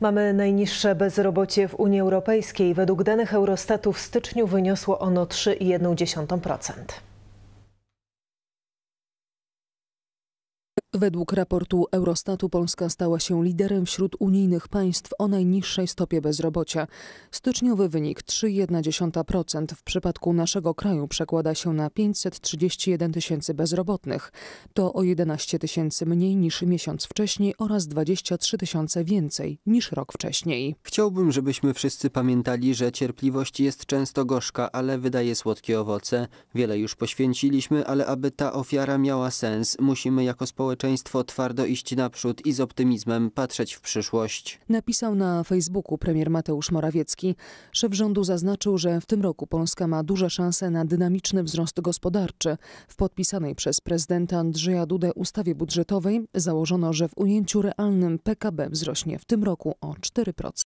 Mamy najniższe bezrobocie w Unii Europejskiej. Według danych Eurostatu w styczniu wyniosło ono 3,1%. Według raportu Eurostatu Polska stała się liderem wśród unijnych państw o najniższej stopie bezrobocia. Styczniowy wynik 3,1% w przypadku naszego kraju przekłada się na 531 tysięcy bezrobotnych. To o 11 tysięcy mniej niż miesiąc wcześniej oraz 23 tysiące więcej niż rok wcześniej. Chciałbym, żebyśmy wszyscy pamiętali, że cierpliwość jest często gorzka, ale wydaje słodkie owoce. Wiele już poświęciliśmy, ale aby ta ofiara miała sens, musimy jako społeczeństwo twardo iść naprzód i z optymizmem patrzeć w przyszłość. Napisał na Facebooku premier Mateusz Morawiecki. Szef rządu zaznaczył, że w tym roku Polska ma duże szanse na dynamiczny wzrost gospodarczy. W podpisanej przez prezydenta Andrzeja Dudę ustawie budżetowej założono, że w ujęciu realnym PKB wzrośnie w tym roku o 4%.